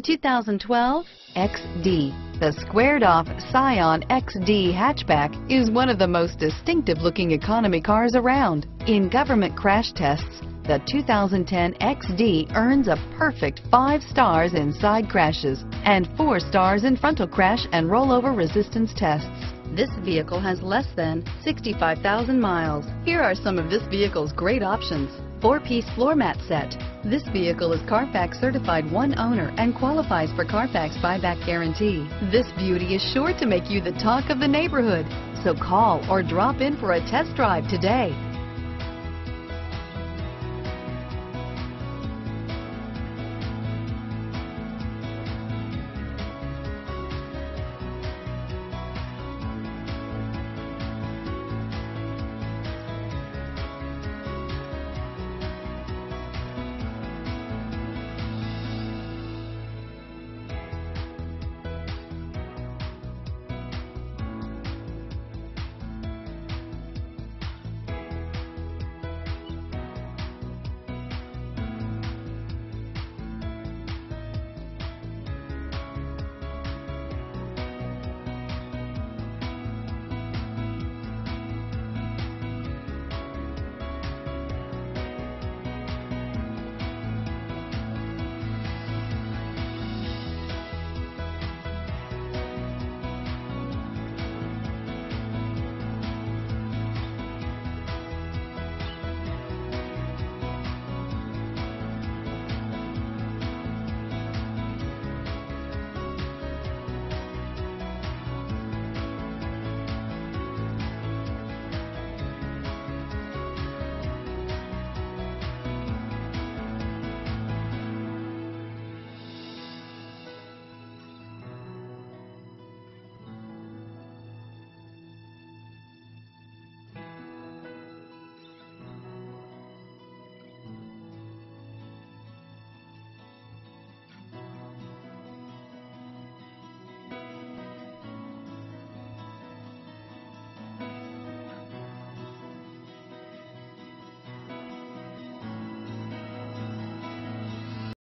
2012 XD. The squared-off Scion XD hatchback is one of the most distinctive-looking economy cars around. In government crash tests, the 2010 XD earns a perfect five stars in side crashes and four stars in frontal crash and rollover resistance tests. This vehicle has less than 65,000 miles. Here are some of this vehicle's great options four-piece floor mat set. This vehicle is Carfax certified one owner and qualifies for Carfax buyback guarantee. This beauty is sure to make you the talk of the neighborhood. So call or drop in for a test drive today.